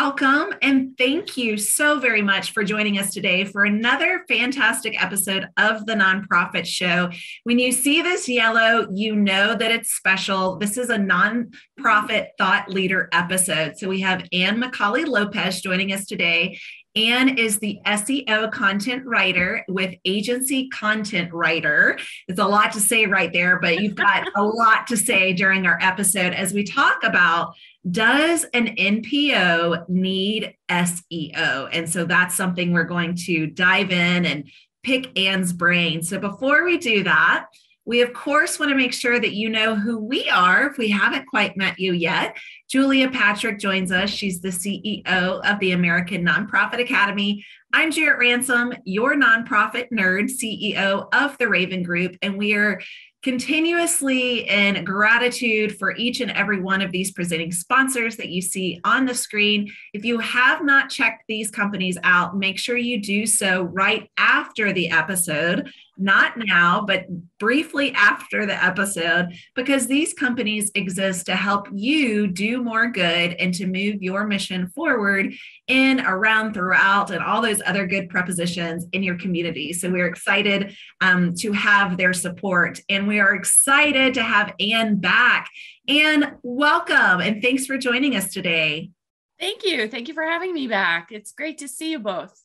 welcome and thank you so very much for joining us today for another fantastic episode of the Nonprofit Show. When you see this yellow, you know that it's special. This is a nonprofit thought leader episode. So we have Anne McAuley Lopez joining us today. Anne is the SEO content writer with Agency Content Writer. It's a lot to say right there, but you've got a lot to say during our episode as we talk about does an NPO need SEO? And so that's something we're going to dive in and pick Anne's brain. So before we do that, we, of course, want to make sure that you know who we are if we haven't quite met you yet. Julia Patrick joins us. She's the CEO of the American Nonprofit Academy. I'm Jarrett Ransom, your nonprofit nerd, CEO of the Raven Group, and we are continuously in gratitude for each and every one of these presenting sponsors that you see on the screen. If you have not checked these companies out, make sure you do so right after the episode not now, but briefly after the episode, because these companies exist to help you do more good and to move your mission forward in, around, throughout, and all those other good prepositions in your community. So we're excited um, to have their support, and we are excited to have Anne back. Anne, welcome, and thanks for joining us today. Thank you. Thank you for having me back. It's great to see you both.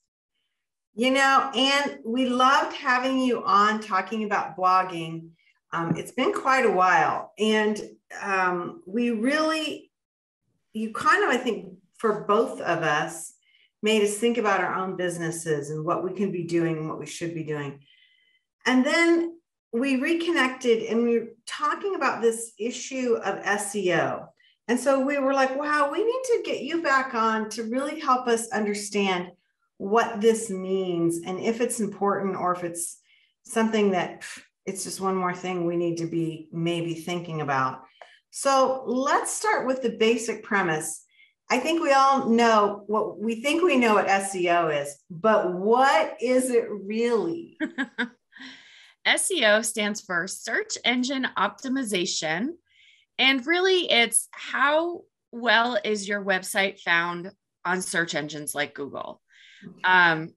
You know, Anne, we loved having you on talking about blogging. Um, it's been quite a while, and um, we really, you kind of, I think, for both of us, made us think about our own businesses and what we can be doing and what we should be doing. And then we reconnected and we were talking about this issue of SEO. And so we were like, wow, we need to get you back on to really help us understand what this means and if it's important or if it's something that it's just one more thing we need to be maybe thinking about. So let's start with the basic premise. I think we all know what we think we know what SEO is, but what is it really? SEO stands for search engine optimization. And really, it's how well is your website found on search engines like Google? Um,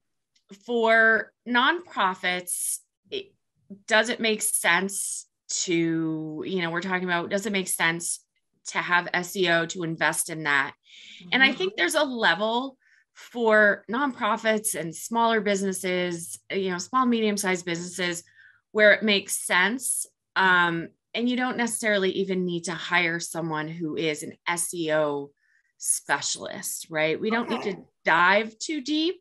for nonprofits, it, does it make sense to, you know, we're talking about, does it make sense to have SEO to invest in that? Mm-hmm. And I think there's a level for nonprofits and smaller businesses, you know, small, medium sized businesses where it makes sense. Um, and you don't necessarily even need to hire someone who is an SEO specialist, right? We don't okay. need to dive too deep,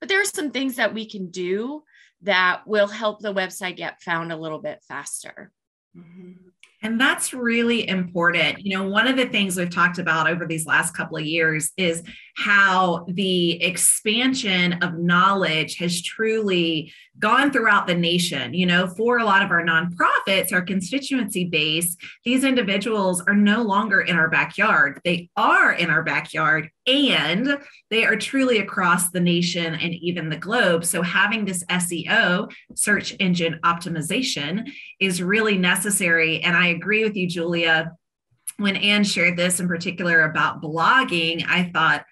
but there are some things that we can do that will help the website get found a little bit faster. Mm-hmm. And that's really important. You know, one of the things we've talked about over these last couple of years is how the expansion of knowledge has truly gone throughout the nation. You know, for a lot of our nonprofits, our constituency base, these individuals are no longer in our backyard. They are in our backyard and they are truly across the nation and even the globe. So, having this SEO, search engine optimization, is really necessary. And I agree with you, Julia. When Anne shared this in particular about blogging, I thought,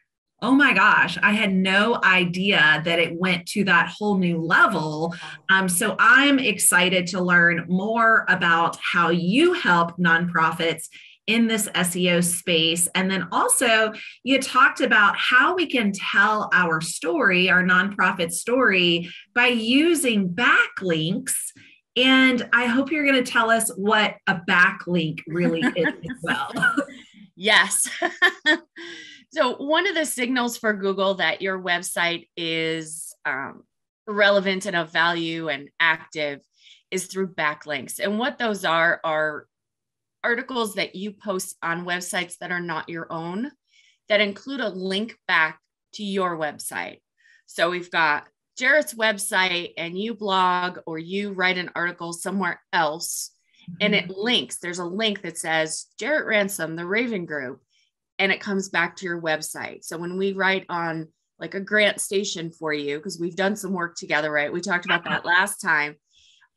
oh my gosh, I had no idea that it went to that whole new level. Um, so I'm excited to learn more about how you help nonprofits in this SEO space. And then also, you talked about how we can tell our story, our nonprofit story, by using backlinks. And I hope you're going to tell us what a backlink really is as well. yes. So, one of the signals for Google that your website is um, relevant and of value and active is through backlinks. And what those are are articles that you post on websites that are not your own that include a link back to your website. So, we've got Jarrett's website and you blog or you write an article somewhere else and it mm-hmm. links. There's a link that says Jarrett Ransom, the Raven Group and it comes back to your website. So when we write on like a GrantStation for you, because we've done some work together, right? We talked about that last time.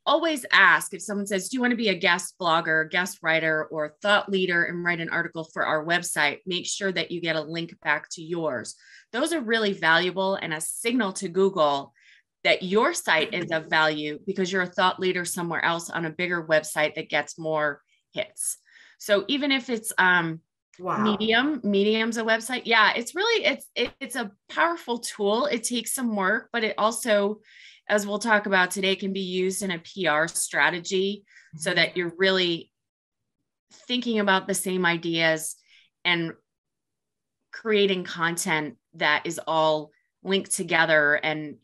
Always ask if someone says, Do you want to be a guest blogger, guest writer, or thought leader and write an article for our website? Make sure that you get a link back to yours. Those are really valuable and a signal to Google that your site is of value because you're a thought leader somewhere else on a bigger website that gets more hits. So even if it's um, wow. Medium, Medium's a website. Yeah, it's really it's it, it's a powerful tool. It takes some work, but it also as we'll talk about today, can be used in a PR strategy so mm-hmm. that you're really thinking about the same ideas and creating content that is all linked together and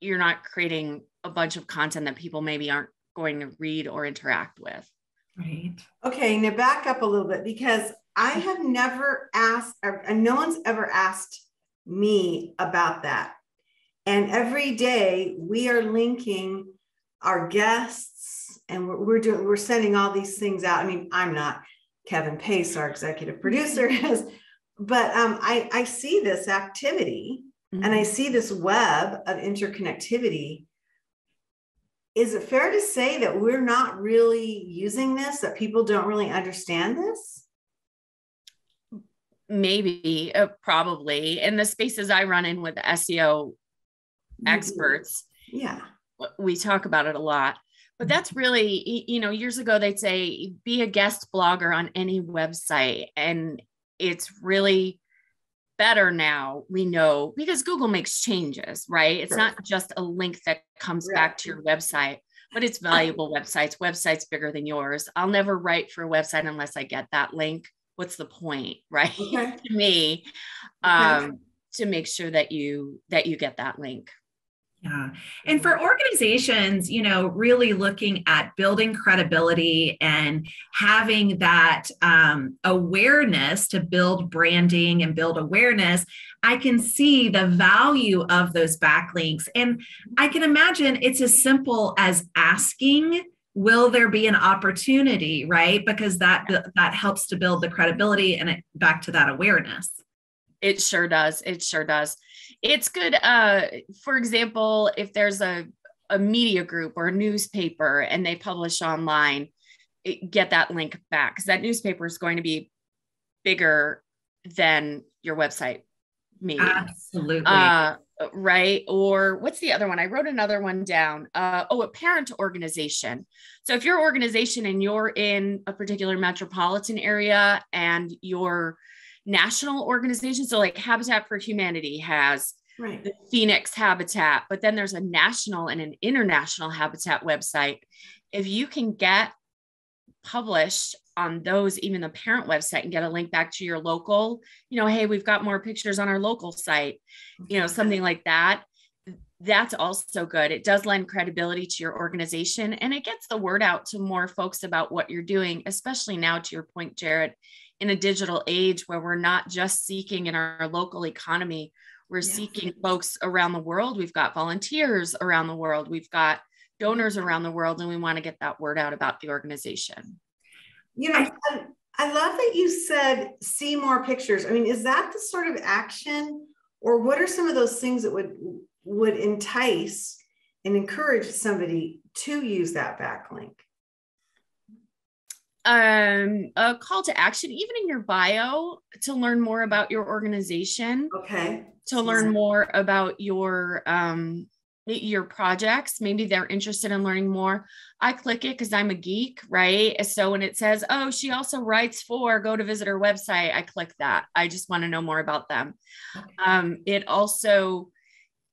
you're not creating a bunch of content that people maybe aren't going to read or interact with. Right. Okay, now back up a little bit because I have never asked, and no one's ever asked me about that. And every day we are linking our guests and we're, we're doing, we're sending all these things out. I mean, I'm not Kevin Pace, our executive producer is, but um, I, I see this activity mm-hmm. and I mm-hmm. see this web of interconnectivity. Is it fair to say that we're not really using this, that people don't really understand this? Maybe, uh, probably. In the spaces I run in with SEO Mm-hmm. Experts. Yeah. We talk about it a lot. But mm-hmm. that's really, you know, years ago they'd say be a guest blogger on any website. And it's really better now, we know, because Google makes changes, right? It's sure. not just a link that comes right. back to your website, but it's valuable websites, websites bigger than yours. I'll never write for a website unless I get that link. What's the point, right? Okay. to me, um, okay. to make sure that you that you get that link. Yeah. And for organizations, you know, really looking at building credibility and having that um, awareness to build branding and build awareness, I can see the value of those backlinks. And I can imagine it's as simple as asking will there be an opportunity right? Because that that helps to build the credibility and it, back to that awareness. It sure does. It sure does it's good uh for example if there's a a media group or a newspaper and they publish online it, get that link back because that newspaper is going to be bigger than your website maybe. Absolutely. Uh, right? Or what's the other one? I wrote another one down. Uh, oh a parent organization. So if your organization and you're in a particular metropolitan area and you're national organizations. So, like Habitat for Humanity has right. the Phoenix Habitat, but then there's a national and an international habitat website. If you can get published on those, even the parent website, and get a link back to your local, you know, hey, we've got more pictures on our local site, you know, something like that. That's also good. It does lend credibility to your organization and it gets the word out to more folks about what you're doing, especially now, to your point, Jarrett in a digital age where we're not just seeking in our local economy, we're yes. seeking folks around the world. We've got volunteers around the world. We've got donors around the world, and we want to get that word out about the organization. You know, I, I love that you said see more pictures. I mean, is that the sort of action, or what are some of those things that would would entice and encourage somebody to use that backlink? Um, a call to action, even in your bio, to learn more about your organization. Okay. To learn more about your um, your projects. Maybe they're interested in learning more. I click it because I'm a geek, right? So when it says, "Oh, she also writes for," go to visit her website. I click that. I just want to know more about them. Okay. Um, it also,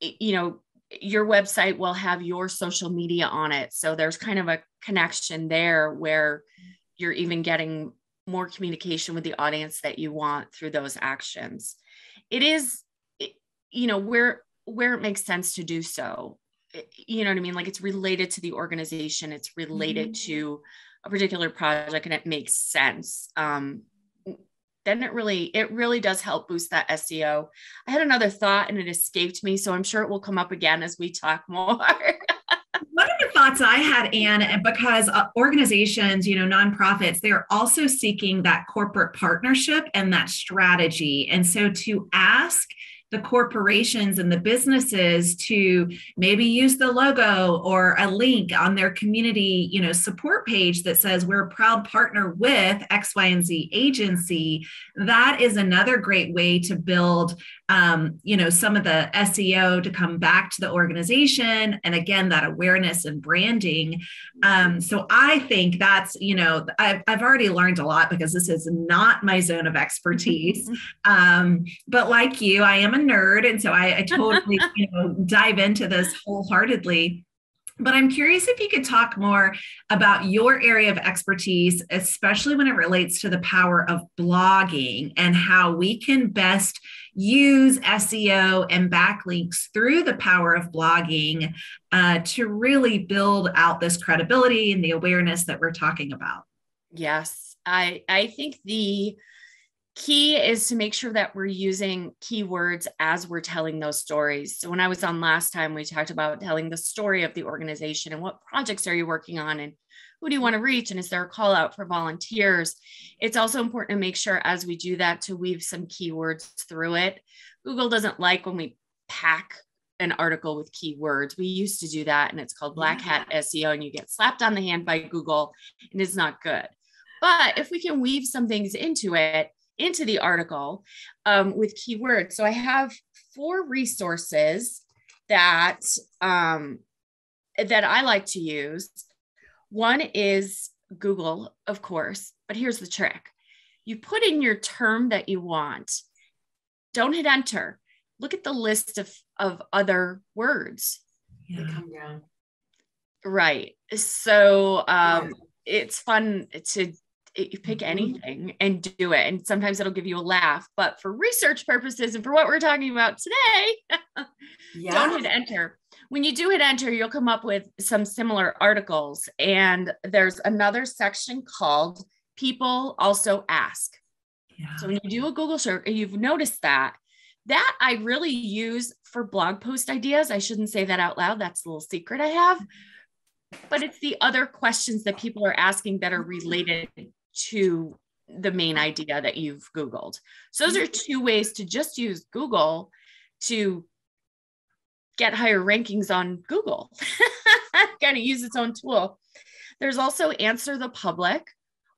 you know, your website will have your social media on it, so there's kind of a connection there where you're even getting more communication with the audience that you want through those actions. It is you know where where it makes sense to do so. You know what i mean? Like it's related to the organization. It's related mm-hmm. to a particular project and it makes sense. Um then it really it really does help boost that seo i had another thought and it escaped me so i'm sure it will come up again as we talk more. One of the thoughts I had, Anne, because uh, organizations, you know, nonprofits, they're also seeking that corporate partnership and that strategy. And so to ask the corporations and the businesses to maybe use the logo or a link on their community you know support page that says we're a proud partner with x y and z agency that is another great way to build um, you know some of the seo to come back to the organization and again that awareness and branding. Um, so i think that's you know I've, I've already learned a lot because this is not my zone of expertise. Um, but like you i am a nerd. And so i, I totally you know dive into this wholeheartedly but I'm curious if you could talk more about your area of expertise, especially when it relates to the power of blogging and how we can best use SEO and backlinks through the power of blogging uh, to really build out this credibility and the awareness that we're talking about. Yes, I I think the key is to make sure that we're using keywords as we're telling those stories. So when I was on last time, we talked about telling the story of the organization and what projects are you working on and who do you want to reach and is there a call out for volunteers? It's also important to make sure as we do that to weave some keywords through it. Google doesn't like when we pack an article with keywords. We used to do that and it's called black hat SEO and you get slapped on the hand by Google and it's not good. But if we can weave some things into it, into the article um, with keywords. So I have four resources that um, that I like to use. One is Google, of course, but here's the trick: you put in your term that you want. Don't hit enter. Look at the list of of other words. Yeah. come down. Right. So um, it's fun to you pick mm-hmm. anything and do it and sometimes it'll give you a laugh but for research purposes and for what we're talking about today yeah. don't hit enter when you do hit enter you'll come up with some similar articles and there's another section called people also ask yeah. so when you do a google search you've noticed that that i really use for blog post ideas i shouldn't say that out loud that's a little secret i have but it's the other questions that people are asking that are related to the main idea that you've Googled. So those mm-hmm. are two ways to just use Google to get higher rankings on Google. kind of use its own tool. There's also Answer the Public,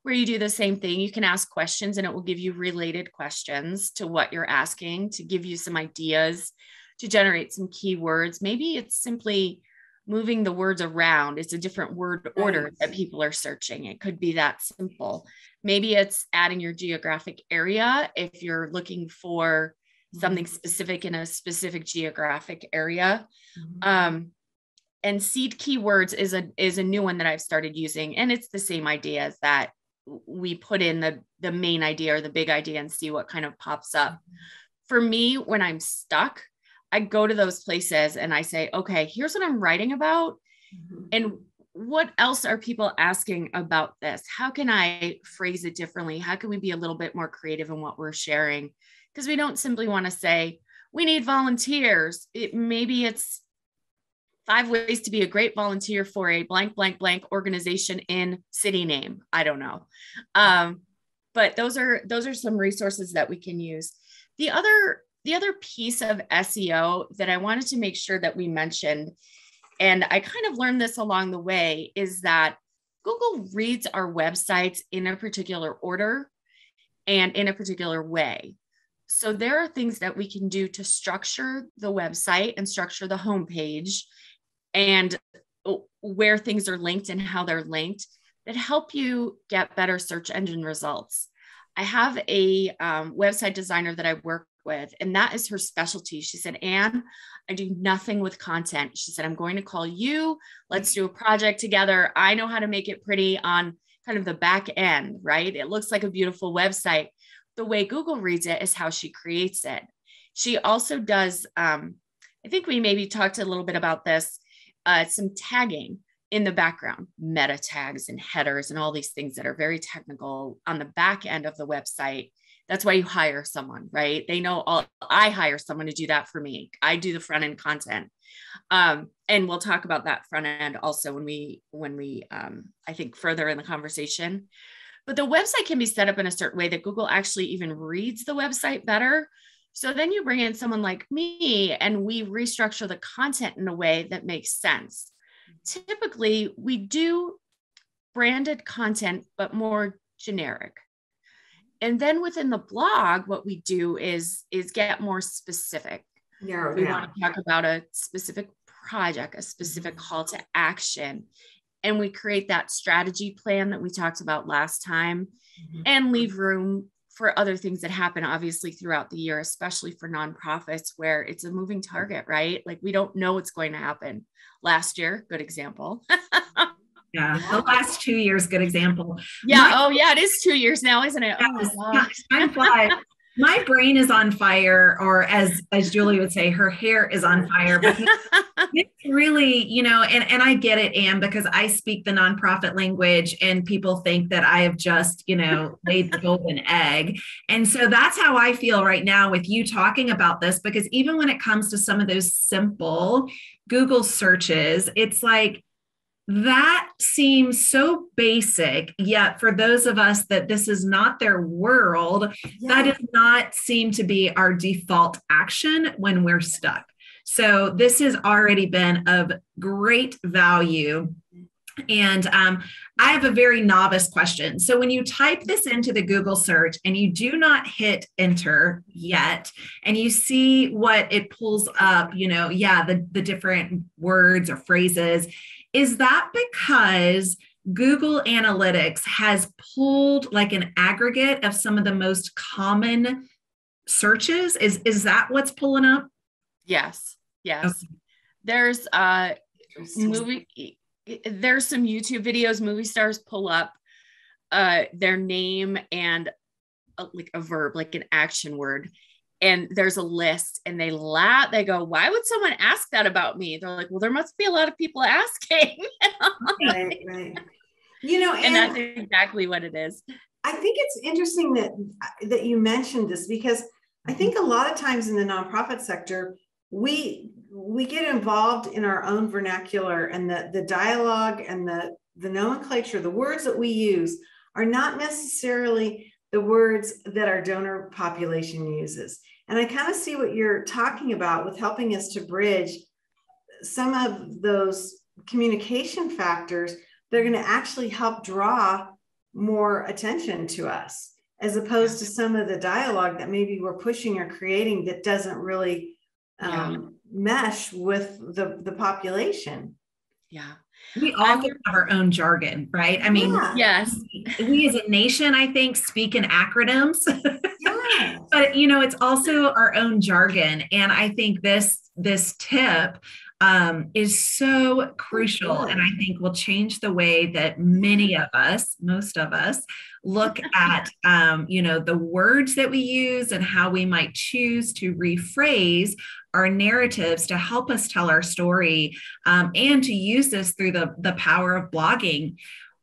where you do the same thing. You can ask questions and it will give you related questions to what you're asking to give you some ideas to generate some keywords. Maybe it's simply moving the words around. It's a different word order that people are searching. It could be that simple. Maybe it's adding your geographic area if you're looking for something mm-hmm. specific in a specific geographic area. Mm-hmm. Um, and seed keywords is a is a new one that I've started using, and it's the same idea as that we put in the the main idea or the big idea and see what kind of pops up. Mm-hmm. For me, when I'm stuck, I go to those places and I say, okay, here's what I'm writing about. Mm-hmm. And what else are people asking about this? How can I phrase it differently? How can we be a little bit more creative in what we're sharing? Because we don't simply want to say, we need volunteers. It maybe it's five ways to be a great volunteer for a blank, blank, blank organization in city name. I don't know. Um, but those are those are some resources that we can use. The other the other piece of SEO that I wanted to make sure that we mentioned, and I kind of learned this along the way, is that Google reads our websites in a particular order and in a particular way. So there are things that we can do to structure the website and structure the homepage and where things are linked and how they're linked that help you get better search engine results. I have a um, website designer that I work with. And that is her specialty. She said, Anne, I do nothing with content. She said, I'm going to call you. Let's do a project together. I know how to make it pretty on kind of the back end, right? It looks like a beautiful website. The way Google reads it is how she creates it. She also does, um, I think we maybe talked a little bit about this, uh, some tagging in the background, meta tags and headers and all these things that are very technical on the back end of the website that's why you hire someone right? They know all i hire someone to do that for me. I do the front end content. Um, and we'll talk about that front end also when we when we um, i think further in the conversation. But the website can be set up in a certain way that google actually even reads the website better. So then you bring in someone like me and we restructure the content in a way that makes sense. Typically, we do branded content, but more generic. And then within the blog, what we do is is get more specific. yeah, we down. want to talk about a specific project, a specific call to action. And we create that strategy plan that we talked about last time Mhm. and leave room for other things that happen, obviously, throughout the year, especially for nonprofits where it's a moving target, right? Like we don't know what's going to happen. Last year, good example. Yeah. The last two years, good example. yeah. My- oh, yeah. It is two years now, isn't it? Oh, Yes, my gosh. time flies. My brain is on fire, or as as Julie would say, her hair is on fire. It's really, you know, and and I get it, Anne, because I speak the nonprofit language, and people think that I have just, you know, laid the golden egg, and so that's how I feel right now with you talking about this. Because even when it comes to some of those simple Google searches, it's like that seems so basic yet for those of us that this is not their world that does not seem to be our default action when we're stuck. So this has already been of great value. And um, I have a very novice question. So, when you type this into the Google search and you do not hit enter yet, and you see what it pulls up, you know, yeah, the, the different words or phrases, is that because Google Analytics has pulled like an aggregate of some of the most common searches? Is, is that what's pulling up? yes. Yes. There's uh movie there's some youtube videos movie stars pull up uh their name and a, like a verb like an action word and there's a list and they laugh they go why would someone ask that about me? They're like well there must be a lot of people asking. Right, right. You know, and and, that's exactly what it is. I think it's interesting that that you mentioned this because I think a lot of times in the nonprofit sector, we we get involved in our own vernacular and the the dialogue and the the nomenclature, the words that we use are not necessarily the words that our donor population uses. And I kind of see what you're talking about with helping us to bridge some of those communication factors that are going to actually help draw more attention to us as opposed to some of the dialogue that maybe we're pushing or creating that doesn't really um, mesh with the, the population. yeah We all have our own jargon, right? I mean, Yeah. yes we as a nation, I think, speak in acronyms, Yes. but you know, it's also our own jargon. And I think this this tip um, is so crucial, and I think will change the way that many of us, most of us, look at um, you know the words that we use and how we might choose to rephrase our narratives to help us tell our story um, and to use this through the the power of blogging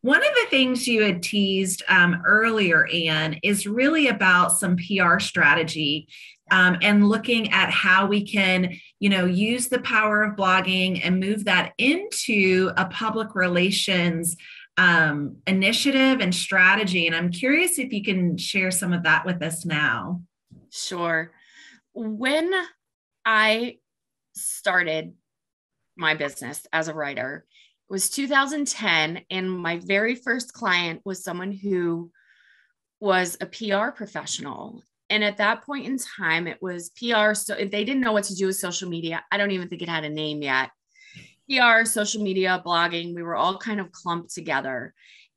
one of the things you had teased um, earlier, Anne, is really about some PR strategy um, and looking at how we can, you know, use the power of blogging and move that into a public relations um, initiative and strategy. And I'm curious if you can share some of that with us now. Sure. When I started my business as a writer, it was 2010, and my very first client was someone who was a PR professional. And at that point in time, it was PR. So they didn't know what to do with social media. I don't even think it had a name yet. PR, social media, blogging, we were all kind of clumped together.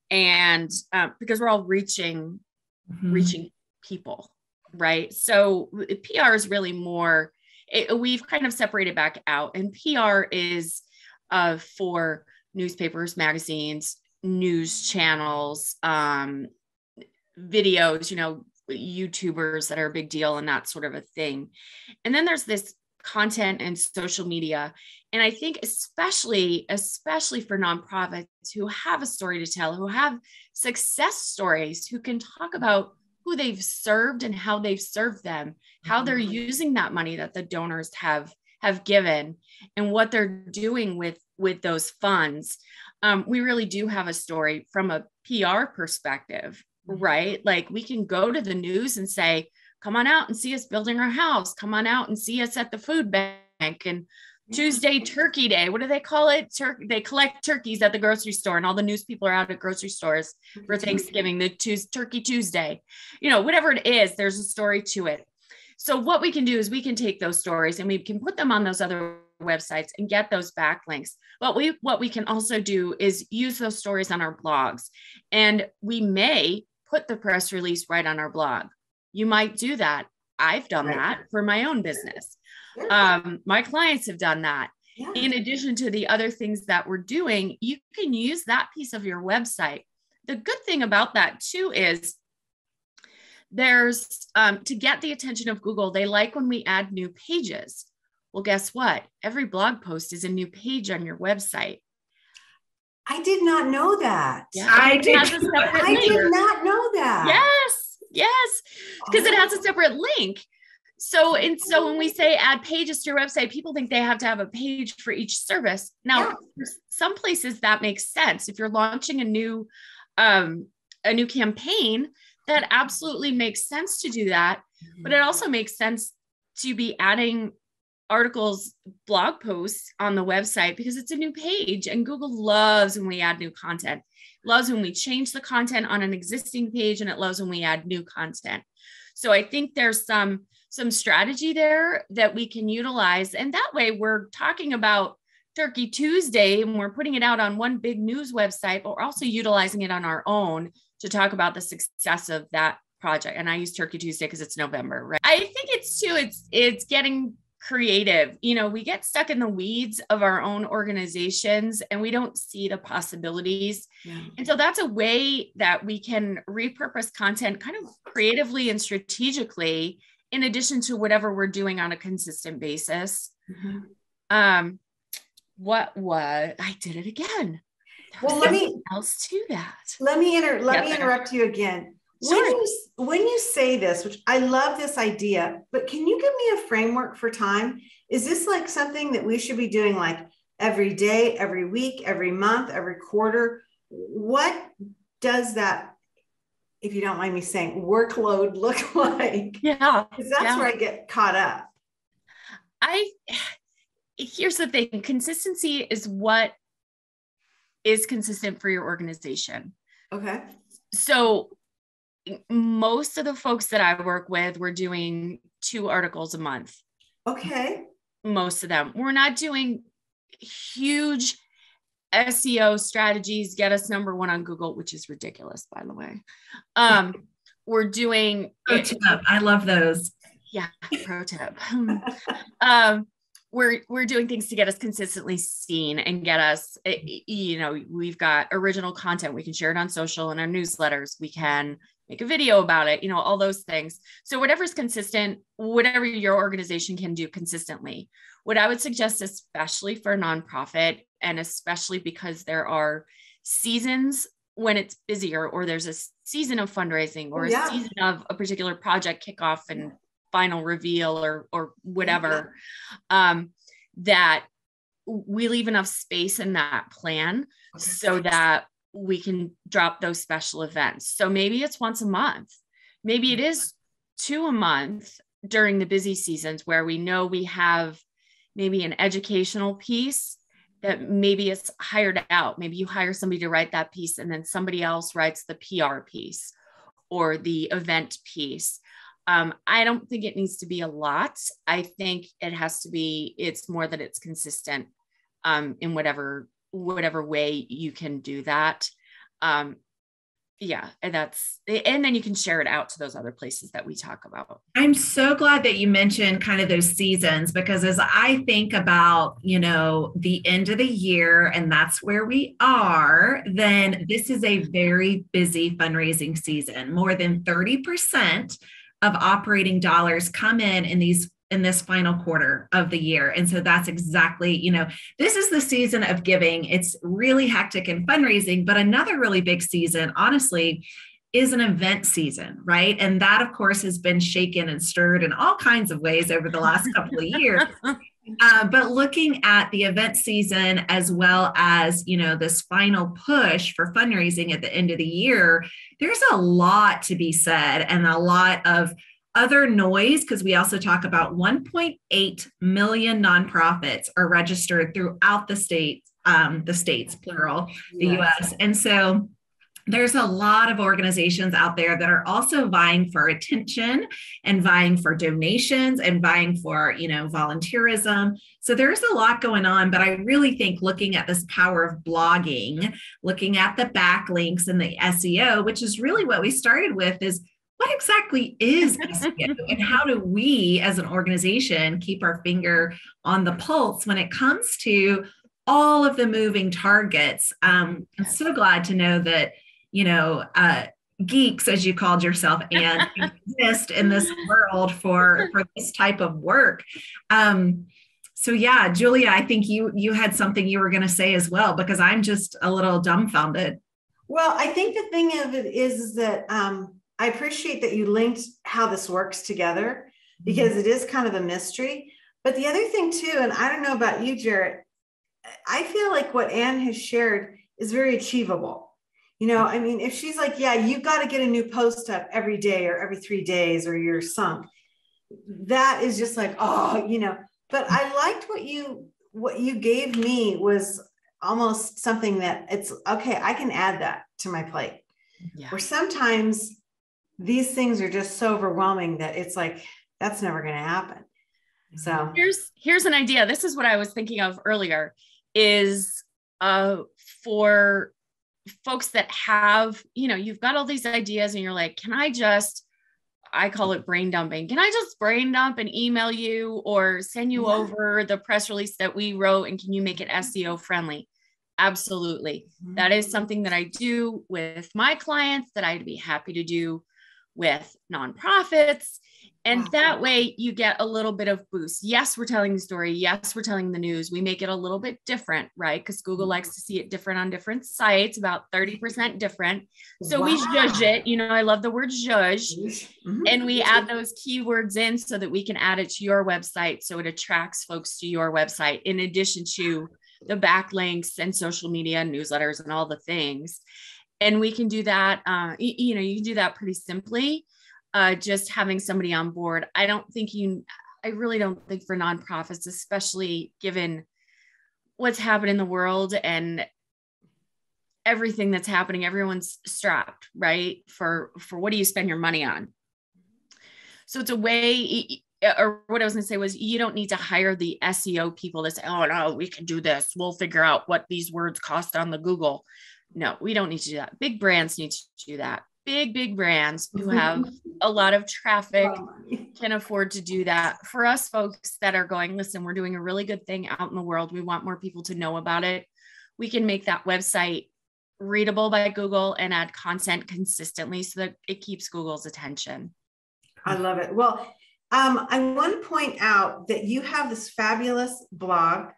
And uh, because we're all reaching Mhm. reaching people, right? So PR is really more, it, we've kind of separated back out, and PR is uh, for newspapers, magazines, news channels, um, videos, you know, YouTubers that are a big deal and that sort of a thing. And then there's this content and social media. And I think especially, especially for nonprofits who have a story to tell, who have success stories, who can talk about who they've served and how they've served them, how they're Mhm. using that money that the donors have have given and what they're doing with with those funds. Um, we really do have a story from a PR perspective, Mhm. right? Like we can go to the news and say, come on out and see us building our house. Come on out and see us at the food bank. And Mm-hmm. Tuesday Turkey Day. What do they call it? Tur- they collect turkeys at the grocery store, and all the news people are out at grocery stores for mm-hmm. Thanksgiving. The Tues- Turkey Tuesday, you know, whatever it is, there's a story to it. So what we can do is we can take those stories and we can put them on those other websites and get those backlinks. But we what we can also do is use those stories on our blogs, and we may put the press release right on our blog. You might do that. I've done that for my own business. Um, my clients have done that. Yeah. In addition to the other things that we're doing, you can use that piece of your website. The good thing about that too is there's um, to get the attention of Google, they like when we add new pages. Well, guess what? Every blog post is a new page on your website. I did not know that. Yeah, I did. I did not know that. Yes, yes, because oh. it has a separate link. So, and so when we say add pages to your website, people think they have to have a page for each service. Now, yeah. some places that makes sense. If you're launching a new, um, a new campaign, that absolutely makes sense to do that. But it also makes sense to be adding articles, blog posts on the website because it's a new page and Google loves when we add new content. Loves when we change the content on an existing page and it loves when we add new content. So I think there's some some strategy there that we can utilize. And that way we're talking about Turkey Tuesday and we're putting it out on one big news website, but we're also utilizing it on our own to talk about the success of that project. And I use Turkey Tuesday because it's November, right? I think it's too, it's it's getting creative. You know, we get stuck in the weeds of our own organizations and we don't see the possibilities. Yeah. And so that's a way that we can repurpose content kind of creatively and strategically in addition to whatever we're doing on a consistent basis. Mm-hmm. Um, what was I did it again? well, let me else to that. Let me inter- let me interrupt you again. When you when you say this, which I love this idea, but can you give me a framework for time? Is this like something that we should be doing like every day, every week, every month, every quarter? What does that if you don't mind me saying, workload look like? Yeah. Because that's yeah. where I get caught up. I, here's the thing consistency is what is consistent for your organization. Okay. So, most of the folks that I work with, we're doing two articles a month. Okay. Most of them. We're not doing huge SEO strategies get us number one on Google, which is ridiculous, by the way. Um, we're doing. Pro tip. I love those. Yeah, pro tip. um, we're we're doing things to get us consistently seen and get us. Eh, you know, we've got original content. We can share it on social and our newsletters. We can make a video about it. You know, all those things. So whatever's consistent, whatever your organization can do consistently. What I would suggest, especially for a nonprofit, and especially because there are seasons when it's busier or there's a season of fundraising or yeah. a season of a particular project kickoff and final reveal or or whatever yeah. um, that we leave enough space in that plan okay. so that we can drop those special events so maybe it's once a month maybe it is two a month during the busy seasons where we know we have maybe an educational piece that maybe it's hired out. Maybe you hire somebody to write that piece and then somebody else writes the PR piece or the event piece. Um, I don't think it needs to be a lot. I think it has to be, it's more that it's consistent um, in whatever whatever way you can do that. Um, yeah and that's and then you can share it out to those other places that we talk about i'm so glad that you mentioned kind of those seasons because as i think about you know the end of the year and that's where we are then this is a very busy fundraising season more than 30% of operating dollars come in in these in this final quarter of the year. And so that's exactly, you know, this is the season of giving. It's really hectic in fundraising, but another really big season, honestly, is an event season, right? And that, of course, has been shaken and stirred in all kinds of ways over the last couple of years. Uh, but looking at the event season as well as you know this final push for fundraising at the end of the year there's a lot to be said and a lot of other noise, because we also talk about 1.8 million nonprofits are registered throughout the states, um, the states, plural, the yes. US. And so there's a lot of organizations out there that are also vying for attention and vying for donations and vying for you know volunteerism so there's a lot going on but i really think looking at this power of blogging looking at the backlinks and the seo which is really what we started with is what exactly is SEO and how do we as an organization keep our finger on the pulse when it comes to all of the moving targets um, i'm so glad to know that you know, uh, geeks, as you called yourself, and exist in this world for for this type of work. Um, so yeah, Julia, I think you you had something you were going to say as well because I'm just a little dumbfounded. Well, I think the thing of it is, is that um, I appreciate that you linked how this works together because mm-hmm. it is kind of a mystery. But the other thing too, and I don't know about you, Jarrett, I feel like what Anne has shared is very achievable. You know, I mean, if she's like, yeah, you've got to get a new post up every day or every three days or you're sunk, that is just like, oh, you know. But I liked what you what you gave me was almost something that it's okay, I can add that to my plate. Yeah. Or sometimes these things are just so overwhelming that it's like that's never going to happen. So here's here's an idea. This is what I was thinking of earlier is uh for folks that have, you know, you've got all these ideas and you're like, can I just, I call it brain dumping. Can I just brain dump and email you or send you yeah. over the press release that we wrote and can you make it SEO friendly? Absolutely. Mm-hmm. That is something that I do with my clients that I'd be happy to do with nonprofits. And that way you get a little bit of boost. Yes, we're telling the story. Yes, we're telling the news. We make it a little bit different, right? Because Google mm-hmm. likes to see it different on different sites, about 30% different. So wow. we judge it. You know, I love the word judge. Mm-hmm. And we add those keywords in so that we can add it to your website. So it attracts folks to your website in addition to the backlinks and social media and newsletters and all the things. And we can do that. Uh, you know, you can do that pretty simply uh, just having somebody on board. I don't think you, I really don't think for nonprofits, especially given what's happened in the world and everything that's happening, everyone's strapped, right? For for what do you spend your money on? So it's a way, or what I was going to say was, you don't need to hire the SEO people to say, "Oh no, we can do this. We'll figure out what these words cost on the Google." No, we don't need to do that. Big brands need to do that big, big brands who have a lot of traffic can afford to do that. For us folks that are going, listen, we're doing a really good thing out in the world. We want more people to know about it. We can make that website readable by Google and add content consistently so that it keeps Google's attention. I love it. Well, um, I want to point out that you have this fabulous blog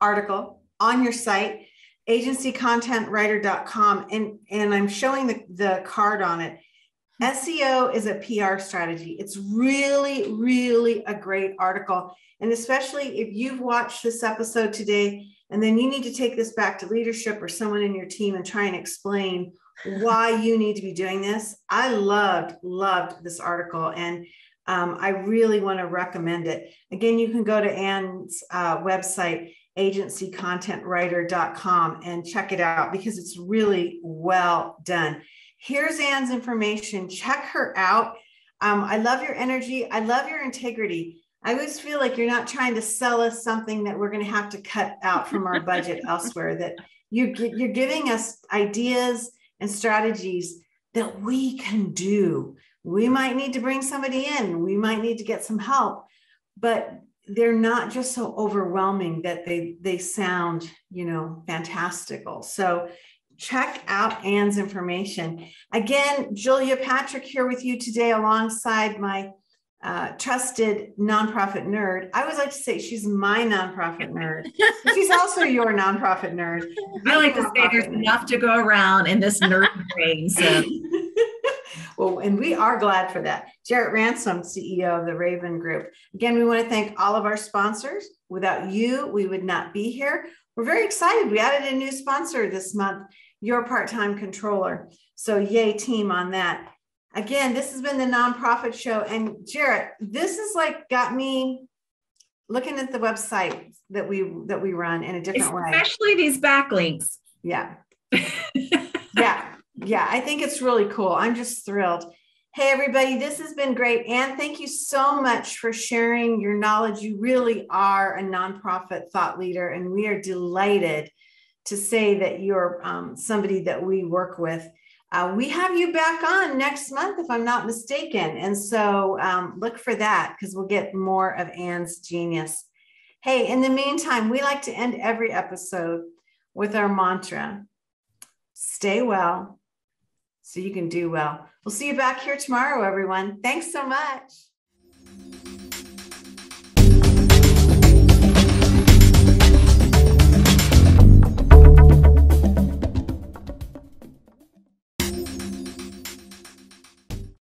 article on your site agencycontentwriter.com and and i'm showing the, the card on it. Seo is a pr strategy. It's really really a great article and especially if you've watched this episode today and then you need to take this back to leadership or someone in your team and try and explain why you need to be doing this. I loved loved this article and um, i really want to recommend it. Again you can go to anne's uh, website agencycontentwriter.com and check it out because it's really well done. Here's Anne's information. Check her out. Um, I love your energy. I love your integrity. I always feel like you're not trying to sell us something that we're going to have to cut out from our budget elsewhere, that you're, you're giving us ideas and strategies that we can do. We might need to bring somebody in, we might need to get some help, but they're not just so overwhelming that they they sound you know fantastical. So check out anne's information. Again julia patrick here with you today alongside my uh, trusted nonprofit nerd. I always like to say she's my nonprofit nerd. She's also your nonprofit nerd. I like to say there's nerd. enough to go around in this nerd brain so well, and we are glad for that. Jarrett Ransom, CEO of the Raven Group. Again, we want to thank all of our sponsors. Without you, we would not be here. We're very excited. We added a new sponsor this month, Your Part Time Controller. So, yay, team, on that. again, this has been the nonprofit show. And Jarrett, this is like got me looking at the website that we that we run in a different especially way. Especially these backlinks. Yeah. yeah. Yeah. I think it's really cool. I'm just thrilled. Hey, everybody, this has been great. And thank you so much for sharing your knowledge. You really are a nonprofit thought leader, and we are delighted to say that you're um, somebody that we work with. Uh, we have you back on next month, if I'm not mistaken. And so um, look for that because we'll get more of Anne's genius. Hey, in the meantime, we like to end every episode with our mantra stay well so you can do well. We'll see you back here tomorrow, everyone. Thanks so much.